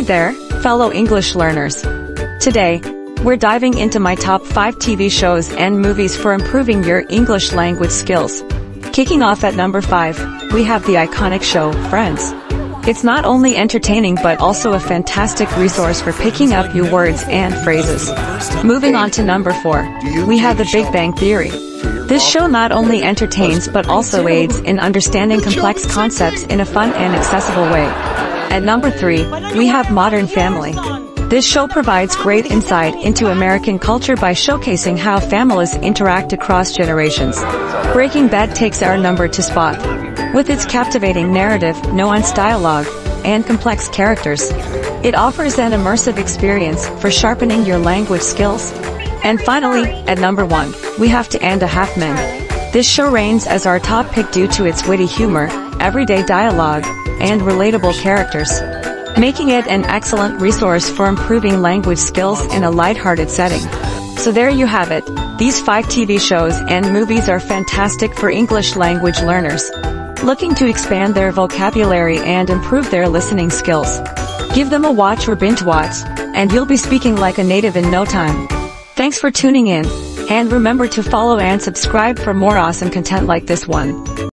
Hey there, fellow English learners. Today, we're diving into my top 5 TV shows and movies for improving your English language skills. Kicking off at number 5, we have the iconic show, Friends. It's not only entertaining but also a fantastic resource for picking up new words and phrases. Moving on to number 4, we have The Big Bang Theory. This show not only entertains but also aids in understanding complex concepts in a fun and accessible way. At number 3, we have Modern Family. This show provides great insight into American culture by showcasing how families interact across generations. Breaking Bad takes our number two spot. With its captivating narrative, nuanced dialogue, and complex characters, it offers an immersive experience for sharpening your language skills. And finally, at number 1, we have Two and a Half Men. This show reigns as our top pick due to its witty humor, everyday dialogue, and relatable characters making it an excellent resource for improving language skills in a lighthearted setting. So there you have it, these 5 TV shows and movies are fantastic for English language learners. Looking to expand their vocabulary and improve their listening skills. Give them a watch or binge watch, and you'll be speaking like a native in no time. Thanks for tuning in, and remember to follow and subscribe for more awesome content like this one.